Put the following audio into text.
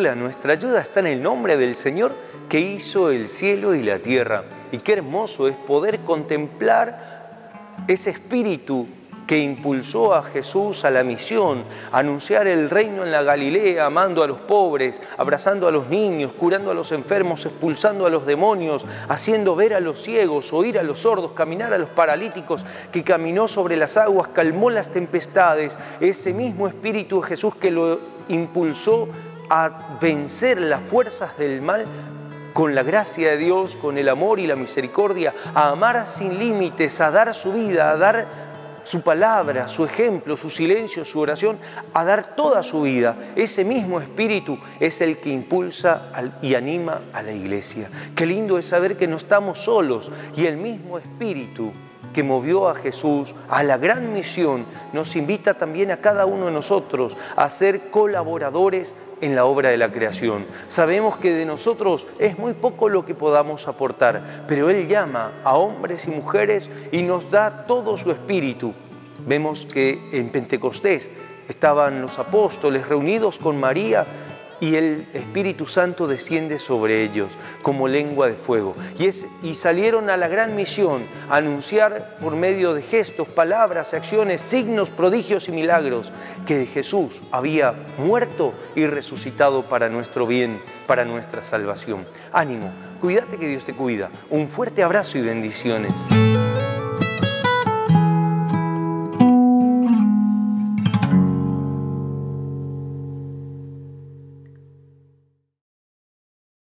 Hola, nuestra ayuda está en el nombre del Señor que hizo el cielo y la tierra. Y qué hermoso es poder contemplar ese espíritu que impulsó a Jesús a la misión, anunciar el reino en la Galilea, amando a los pobres, abrazando a los niños, curando a los enfermos, expulsando a los demonios, haciendo ver a los ciegos, oír a los sordos, caminar a los paralíticos, que caminó sobre las aguas, calmó las tempestades, ese mismo espíritu de Jesús que lo impulsó a vencer las fuerzas del mal con la gracia de Dios, con el amor y la misericordia, a amar sin límites, a dar su vida, a dar su palabra, su ejemplo, su silencio, su oración, a dar toda su vida. Ese mismo espíritu es el que impulsa y anima a la iglesia. Qué lindo es saber que no estamos solos y el mismo espíritu que movió a Jesús a la gran misión nos invita también a cada uno de nosotros a ser colaboradores en la obra de la creación. Sabemos que de nosotros es muy poco lo que podamos aportar, pero Él llama a hombres y mujeres y nos da todo su espíritu. Vemos que en Pentecostés estaban los apóstoles reunidos con María y el Espíritu Santo desciende sobre ellos como lengua de fuego. Y, es, y salieron a la gran misión a anunciar por medio de gestos, palabras, acciones, signos, prodigios y milagros que Jesús había muerto y resucitado para nuestro bien, para nuestra salvación. Ánimo, cuídate que Dios te cuida. Un fuerte abrazo y bendiciones.